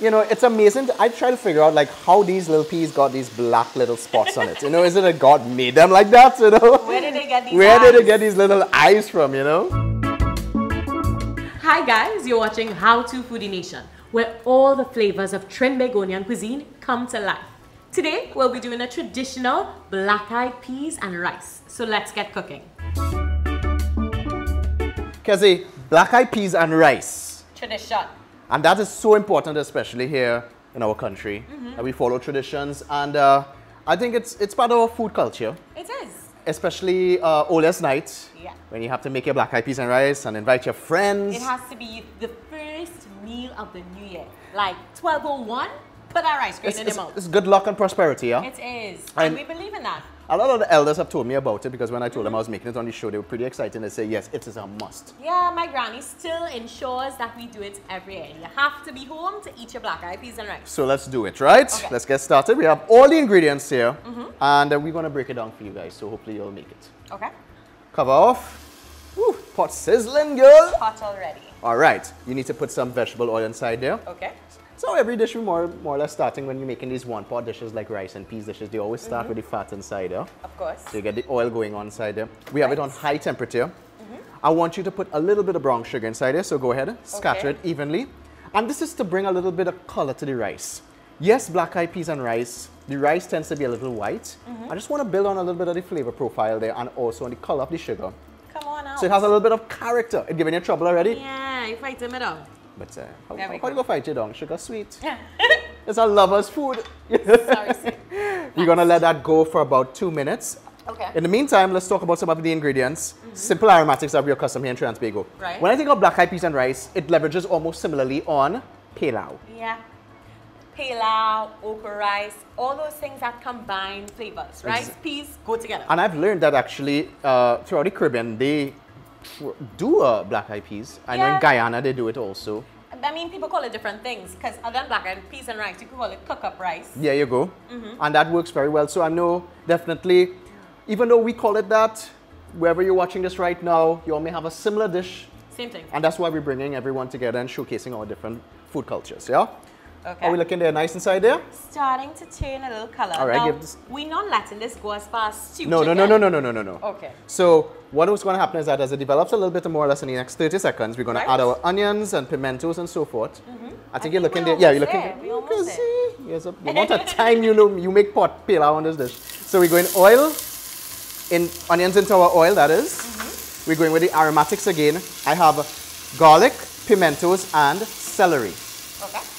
you know, it's amazing. I try to figure out like how these little peas got these black little spots on it. You know, is it that God made them like that? You know, Where did they get these where did they get these little eyes from? You know. Hi guys, you're watching How to Foodie Nation, where all the flavors of Trinbagonian cuisine come to life. Today, we'll be doing a traditional black-eyed peas and rice. So let's get cooking. Kezi, black eyed peas and rice. Tradition. And that is so important, especially here in our country, Mm-hmm. that we follow traditions. And uh, I think it's, it's part of our food culture, It is. especially uh, night, Yeah. when you have to make your black eyed peas and rice and invite your friends. It has to be the first meal of the new year. Like 1201, put our ice cream it's, in it's, your mouth. it's good luck and prosperity, yeah? It is. And- And we believe in that. A lot of the elders have told me about it because when I told them I was making it on the show, they were pretty excited. and say, yes, it is a must. Yeah, my granny still ensures that we do it every year. You have to be home to eat your black-eyed peas and rice. So let's do it, right? Okay. Let's get started. We have all the ingredients here, and uh, we're going to break it down for you guys, so hopefully you'll make it. Okay. Cover off. Woo, pot sizzling, girl. Hot already. All right, you need to put some vegetable oil inside there. Okay. So every dish, we more, more or less starting when you're making these one-pot dishes like rice and peas dishes, they always start mm-hmm. with the fat inside there. Of course. So you get the oil going on inside there. We have it on high temperature. Mm-hmm. I want you to put a little bit of brown sugar inside there, so go ahead, and scatter Okay. it evenly. And this is to bring a little bit of color to the rice. Yes, black eyed peas and rice, the rice tends to be a little white. Mm-hmm. I just want to build on a little bit of the flavor profile there and also on the color of the sugar. Come on out. So it has a little bit of character. It giving you trouble already? Yeah, you fighting me down. But uh, how, we how, you go. go fight you down? Sugar sweet. it's a lover's food. Sorry. You're gonna let that go for about two minutes. Okay. In the meantime, let's talk about some of the ingredients. Simple aromatics that we are custom here in Trinbago. Right. When I think of black eyed peas and rice, it leverages almost similarly on pilau. Yeah. Pilau, okra rice, all those things that combine flavors. Rice, peas go together. And I've learned that actually uh, throughout the Caribbean, they do uh, black eyed peas. I know in Guyana they do it also. I mean, people call it different things because other than black eyed peas and rice, you could call it cook up rice. There you go. Mm-hmm. And that works very well. So I know definitely, even though we call it that, wherever you're watching this right now, you all may have a similar dish. Same thing. And that's why we're bringing everyone together and showcasing our different food cultures. Yeah? Okay. Are we looking there nice inside there? Starting to turn a little color. All right, Now, this- we're not letting this go as far as stew No, no, no, no, no, no, no, no, no. Okay. So what is going to happen is that as it develops a little bit more or less in the next 30 seconds, we're going Right. to add our onions and pimentos and so forth. I think I you're think looking there. Yeah, you're looking there. You can there. see. Yes, a- the amount of time you know you make pot pilau on this dish. So we're going oil, in onions into our oil, that is. Mm-hmm. We're going with the aromatics again. I have garlic, pimentos, and celery.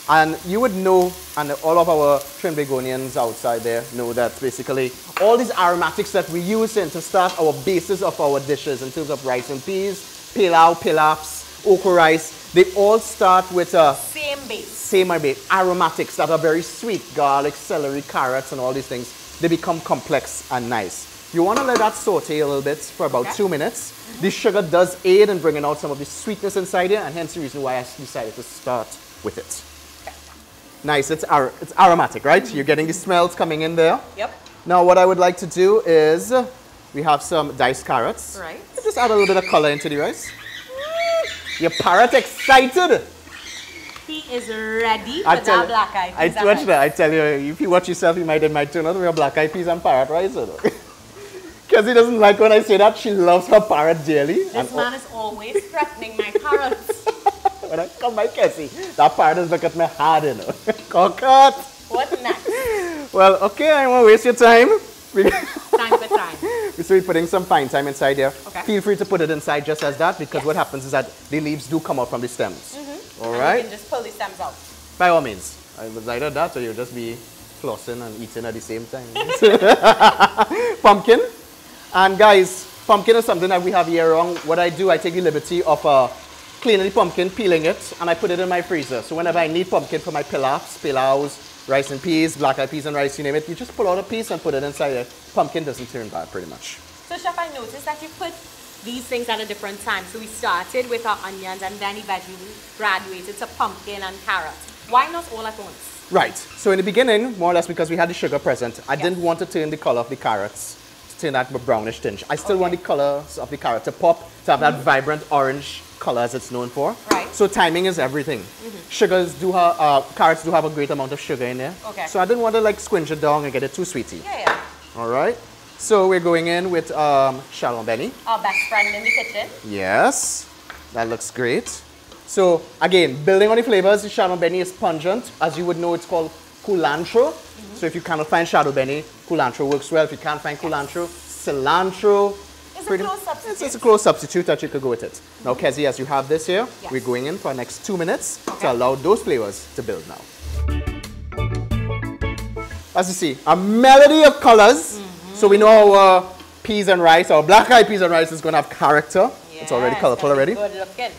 And you would know, and all of our Trinbagonians outside there know that basically all these aromatics that we use in to start our basis of our dishes in terms of rice and peas, pilau, pilaps, okra rice, they all start with a Same base. same idea, aromatics that are very sweet, garlic, celery, carrots, and all these things. They become complex and nice. You want to let that saute a little bit for about Okay. two minutes. The sugar does aid in bringing out some of the sweetness inside here, and hence the reason why I decided to start with it. Nice, it's, ar- it's aromatic, right? You're getting the smells coming in there. Yep. Now, what I would like to do is we have some diced carrots. Right. Just add a little bit of color into the rice. Your parrot excited. He is ready I for tell that black eyed I peas and watch that. I tell you, if you watch yourself, you might, it might turn out to be a black eyed peas and parrot rice. Because he doesn't like when I say that. She loves her parrot dearly. And This man is always threatening my parrots. I come by Cassie, that parrot is looking at me hard, know. Cockot. What next? Well, okay, I won't waste your time. We- Time for time. So we're putting some fine thyme inside there. Okay. Feel free to put it inside just as that because Yes. what happens is that the leaves do come out from the stems. All Mm-hmm. And right? You can just pull the stems out. By all means. It was either that or you'll just be flossing and eating at the same time. pumpkin. And guys, pumpkin is something that we have year round. What I do, I take the liberty of uh, cleaning the pumpkin, peeling it, and I put it in my freezer. So whenever I need pumpkin for my pilafs, pilaus, rice and peas, black eyed peas and rice, you name it, you just pull out a piece and put it inside there. Pumpkin doesn't turn bad pretty much. So, Chef, I noticed that you put these things at a different time. So, we started with our onions and then eventually graduated to pumpkin and carrots. Why not all at once? Right. So in the beginning, more or less because we had the sugar present, I didn't want to turn the color of the carrots to turn that brownish tinge. I still want the colors of the carrot to pop, to have that mm-hmm. vibrant orange color as it's known for. Right. So timing is everything. Mm -hmm. Sugars do have, uh, carrots do have a great amount of sugar in there. Okay. So I didn't want to like squinch it down and get it too sweety. Yeah, yeah. All right. So we're going in with um, Chadon Beni. Our best friend in the kitchen. Yes, that looks great. So again, building on the flavors, the Chadon Beni is pungent. As you would know, it's called culantro. Mm-hmm. So if you cannot find Chadon Beni, culantro works well. If you can't find culantro, cilantro. It's a pretty- close It's, substitute. it's a close substitute that you could go with it. Now, Kezi, as you have this here, Yes. we're going in for the next two minutes Okay. to allow those flavors to build now. As you see, a melody of colors. Mm-hmm. So we know our peas and rice, our black eyed peas and rice is going to have character. it's already colorful gonna already. Good looking.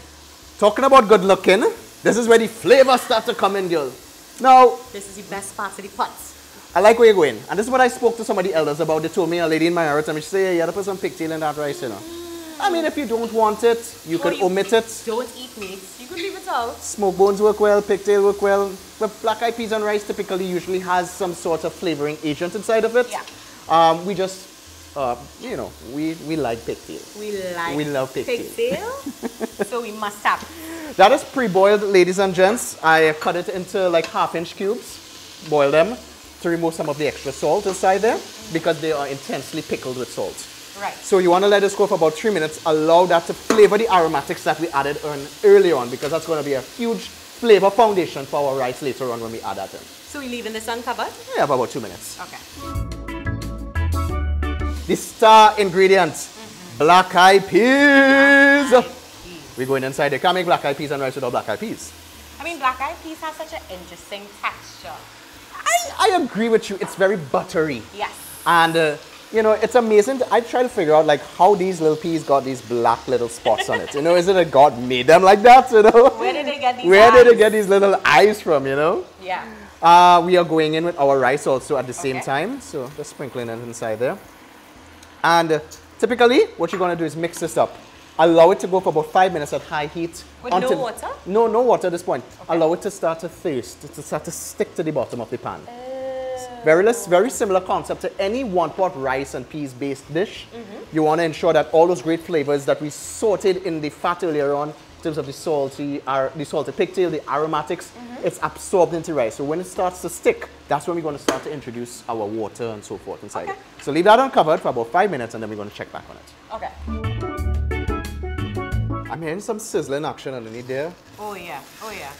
Talking about good looking, this is where the flavors start to come in, girl. Now, This is the best part of the pots. I like where you're going. And this is what I spoke to some of the elders about. They told me, a lady in my area, and she said, yeah, you gotta put some pigtail in that rice, you know. I mean, if you don't want it, you Or could you omit it. Don't eat meat. You could leave it out. Smoke bones work well, pigtail work well. But black eyed peas and rice typically usually has some sort of flavoring agent inside of it. Yeah. Um, we just, uh, you know, we, we like pigtail. We like We love pigtail. pigtail. so we must have. That is pre-boiled, ladies and gents. I cut it into like half-inch cubes, boil them to remove some of the extra salt inside there because they are intensely pickled with salt. Right. So you want to let this go for about three minutes. Allow that to flavor the aromatics that we added on early on because that's going to be a huge flavor foundation for our rice later on when we add that in. So we leaving this uncovered? Yeah, for about two minutes. Okay. The star ingredient, mm-hmm. black eyed peas. We're going inside there. Can't make black eyed peas and rice without black eyed peas. I mean, black eyed peas have such an interesting texture. I, I agree with you. It's very buttery. Yes. And, uh, you know, it's amazing. I try to figure out, like, how these little peas got these black little spots on it. You know, is it that God made them like that, you know? Where did they get these Where did they get these little eyes from, you know? Yeah. Uh, we are going in with our rice also at the same Okay. time. So just sprinkling it inside there. And uh, typically, what you're going to do is mix this up. Allow it to go for about five minutes at high heat. With no water? No, no water at this point. Allow it to start to thirst, to start to stick to the bottom of the pan. Uh. Very, less, very similar concept to any one-pot rice and peas-based dish. Mm-hmm. You want to ensure that all those great flavors that we sorted in the fat earlier on, in terms of the salty, ar- the salted pigtail, the aromatics, mm-hmm. it's absorbed into rice. So when it starts to stick, that's when we're going to start to introduce our water and so forth inside Okay. it. So leave that uncovered for about five minutes, and then we're going to check back on it. Okay. I'm hearing some sizzling action underneath there. Oh yeah. Oh yeah.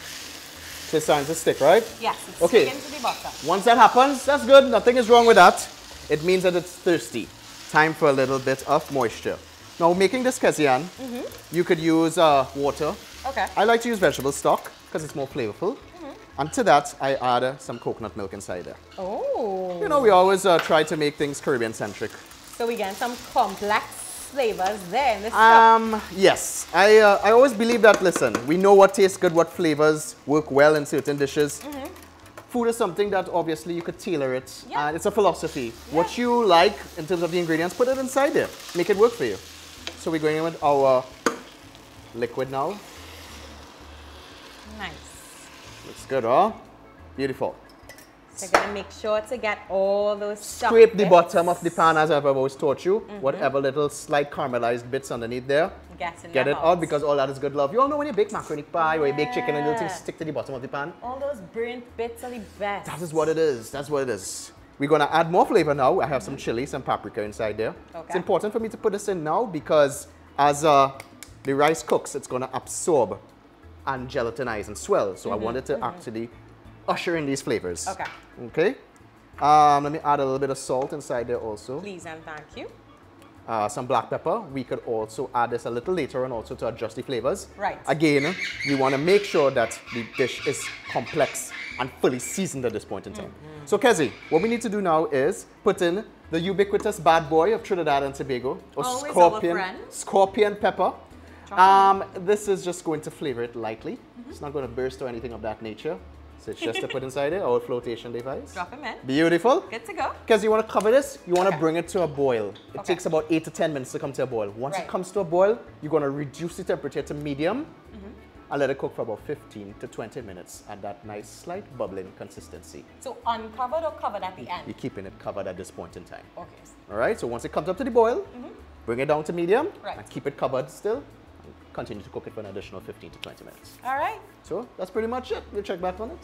So it's starting to stick, right? Yes. It's Okay. sticking to the bottom. Once that happens, that's good. Nothing is wrong with that. It means that it's thirsty. Time for a little bit of moisture. Now, making this Kezzianne, you could use uh, water. Okay. I like to use vegetable stock because it's more flavorful. And to that, I add uh, some coconut milk inside there. Oh. You know, we always uh, try to make things Caribbean centric. So we get some complex flavors there in this stuff. Um, yes, I, uh, I always believe that, listen, we know what tastes good, what flavors work well in certain dishes. Mhm. Food is something that obviously you could tailor it. Yeah. And it's a philosophy. What you like in terms of the ingredients, put it inside there. Make it work for you. So we're going in with our liquid now. Nice. Looks good, huh? Beautiful. You're gonna make sure to get all those Scrape the bits. bottom of the pan as I've always taught you. Mm-hmm. Whatever little slight caramelized bits underneath there. Get, Get it out because all that is good love. You all know when you bake macaroni pie or you bake chicken and little things stick to the bottom of the pan? all those burnt bits are the best. That is what it is. That's what it is. We're gonna add more flavor now. I have some mm-hmm. chili, some paprika inside there. It's important for me to put this in now because as uh, the rice cooks, it's gonna absorb and gelatinize and swell. So I mm-hmm. wanted to actually usher in these flavors. Okay. Okay. Um, let me add a little bit of salt inside there also. Please and thank you. Uh, some black pepper. We could also add this a little later on also to adjust the flavors. Right. Again, we want to make sure that the dish is complex and fully seasoned at this point in time. Mm-hmm. So Kezi, what we need to do now is put in the ubiquitous bad boy of Trinidad and Tobago, or Always scorpion, scorpion pepper. Um, this is just going to flavor it lightly. It's not going to burst or anything of that nature. So it's just to put inside it, our flotation device. Drop them in. Beautiful. Good to go. Because you want to cover this, you want to Okay. bring it to a boil. It Okay. takes about 8 to 10 minutes to come to a boil. Once Right. it comes to a boil, you're going to reduce the temperature to medium Mm-hmm. and let it cook for about 15 to 20 minutes at that nice slight bubbling consistency. So uncovered or covered at the end? You're keeping it covered at this point in time. Okay. All right, so once it comes up to the boil, bring it down to medium. Right. and keep it covered still. Continue to cook it for an additional 15 to 20 minutes. All right. So that's pretty much it. We'll check back on it.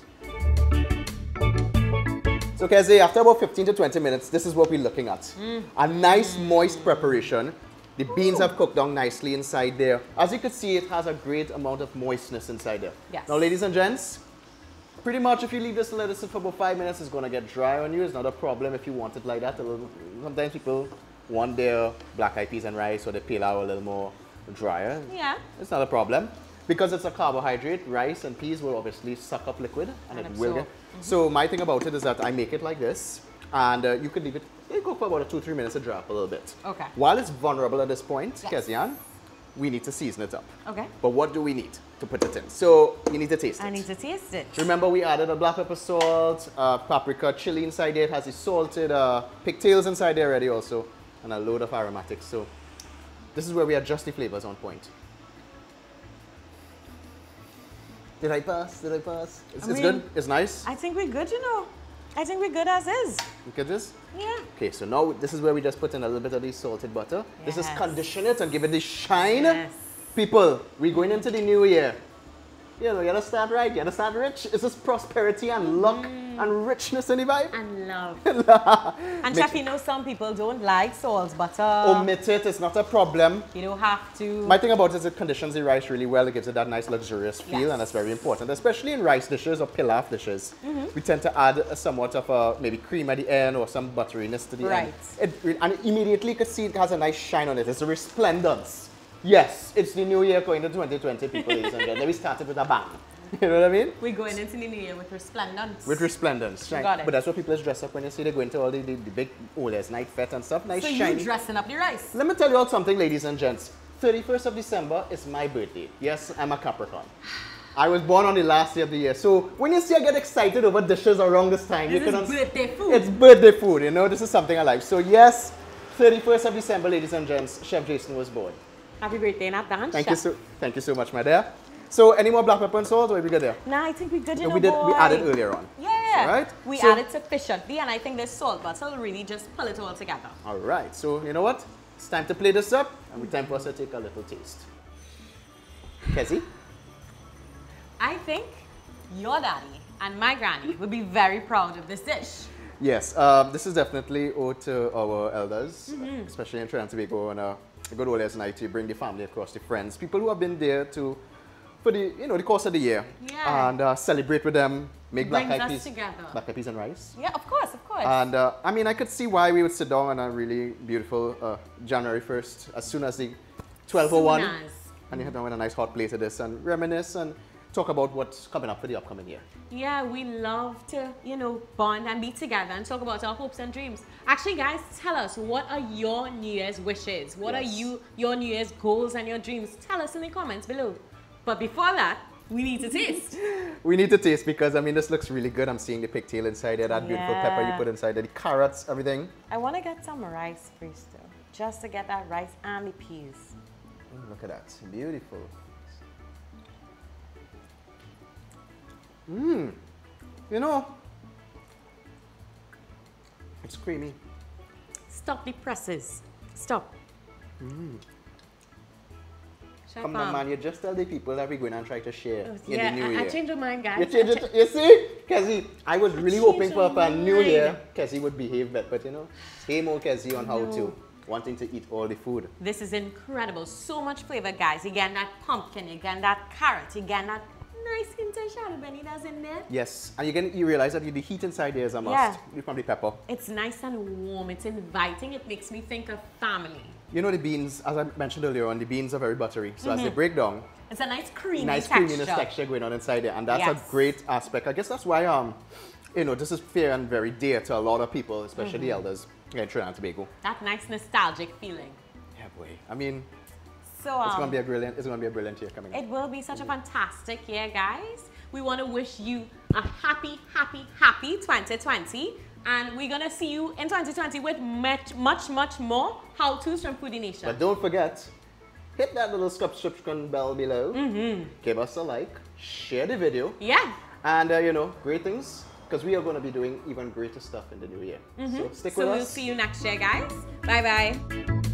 So Kezi, after about 15 to 20 minutes, this is what we're looking at. Mm. A nice moist preparation. The beans have cooked down nicely inside there. As you can see, it has a great amount of moistness inside there. Yes. Now, ladies and gents, pretty much if you leave this let it sit for about five minutes, it's gonna get dry on you. It's not a problem if you want it like that. A little, sometimes people want their black eyed peas and rice or their pilau a little more drier. Yeah. It's not a problem. Because it's a carbohydrate, rice and peas will obviously suck up liquid and, And it will absorb. get. So my thing about it is that I make it like this and uh, you could leave it, it go for about a two, three minutes to dry up a little bit. Okay. While it's vulnerable at this point, Yes. Kezzianne, we need to season it up. Okay. But what do we need to put it in? So you need to taste it. I need to taste it. Remember we added a black pepper salt, uh, paprika, chili inside there. It has the salted uh, pigtails inside there already also, and a load of aromatics. So this is where we adjust the flavors on point. Did I pass? Did I pass? It's, I it's mean- good? It's nice? I think we're good, you know. I think we're good as is. Look at this. Yeah. Okay, so now this is where we just put in a little bit of the salted butter. This is condition it and give it the shine. Yes. People, we're going into the new year. You know, you gotta start right, you gotta start rich. It's just prosperity and luck Mm. And richness in the vibe. And love. and Chef, you know some people don't like salt, butter. Omit it, it's not a problem. you don't have to. My thing about it is it conditions the rice really well. It gives it that nice luxurious feel, Yes. and that's very important, especially in rice dishes or pilaf dishes. Mm-hmm. We tend to add a somewhat of a maybe cream at the end or some butteriness to the end. Right. It, and immediately you can see it has a nice shine on it. It's a resplendence. Yes, it's the new year going to 2020, people, ladies and gentlemen. We started with a bang. You know what I mean? we're going into the new year with resplendence. With resplendence. Shine. Got it. But that's what people is dress up when you see they go into all the, the, the big, oh, there's night fete and stuff. Nice so shiny. you dressing up the rice. Let me tell you all something, ladies and gents. 31st of December is my birthday. Yes, I'm a Capricorn. I was born on the last day of the year. So when you see I get excited over dishes around this time, This you can is birthday food. It's birthday food, you know, this is something I like. So yes, 31st of December, ladies and gents, Chef Jason was born. Happy birthday in advance. Thank Chef. you so thank you so much, my dear. So any more black pepper and salt or are we good there? Nah, I think we're good, you No, know, we did we added earlier on. Yeah. Right? We So- added sufficiently, and I think this salt butter will really just pull it all together. All right, so you know what? It's time to play this up and it's time for us to take a little taste. Kezi? I think your daddy and my granny would be very proud of this dish. Yes, um, this is definitely owed to our elders, Mm-hmm. especially in Trinidad and Tobago, and uh, the good old days night to bring the family across, the friends, people who have been there to, for the, you know, the course of the year, Yeah. and uh, celebrate with them, make black eyed peas, together. black eyed peas and rice. Yeah, of course, of course. And uh, I mean, I could see why we would sit down on a really beautiful uh, January 1st, as soon as the 1201, Soon as. and you head down with a nice hot plate of this and reminisce and talk about what's coming up for the upcoming year. Yeah, we love to, you know, bond and be together and talk about our hopes and dreams. Actually, guys, tell us what are your New Year's wishes? What are Yes. you your New Year's goals and your dreams? Tell us in the comments below. But before that, we need to taste. We need to taste because I mean this looks really good. I'm seeing the pigtail inside there, that beautiful pepper you put inside there, the carrots, everything. I want to get some rice first, though, just to get that rice and the peas. Mm, look at that, beautiful. Mmm, you know, it's creamy. Stop the presses. Stop. Come on, man, you just tell the people that we're going and try to share oh, in yeah, the new I, year. I changed my mind, guys. you change it, you see, Kezzy, I was really changed hoping for, a new year. Kezzy would behave better, but you know, same old Kezzy on how to, wanting to eat all the food. This is incredible. So much flavor, guys. You get that pumpkin, you get that carrot, you get that nice shadow benitas in there. Yes, and you can you realize that the heat inside there is a must. Yeah. From the pepper. It's nice and warm. It's inviting. It makes me think of family. You know the beans, as I mentioned earlier on, the beans are very buttery. So as they break down, It's a nice creamy nice texture. creaminess texture going on inside there, and that's Yes. a great aspect. I guess that's why um, you know, this is fair and very dear to a lot of people, especially the elders here in Trinidad and Tobago. That nice nostalgic feeling. Yeah, boy. I mean, So it's um, gonna be a brilliant, it's gonna be a brilliant year coming up. It will be such a fantastic year, guys. We want to wish you a happy, happy, happy 2020. And we're going to see you in 2020 with much, much, much more how-tos from Foodie Nation. But don't forget, hit that little subscription bell below. Mm-hmm. Give us a like, share the video, yeah. and uh, you know, great things. Because we are going to be doing even greater stuff in the new year. So stick. So with we'll us. see you next year, guys. Bye-bye.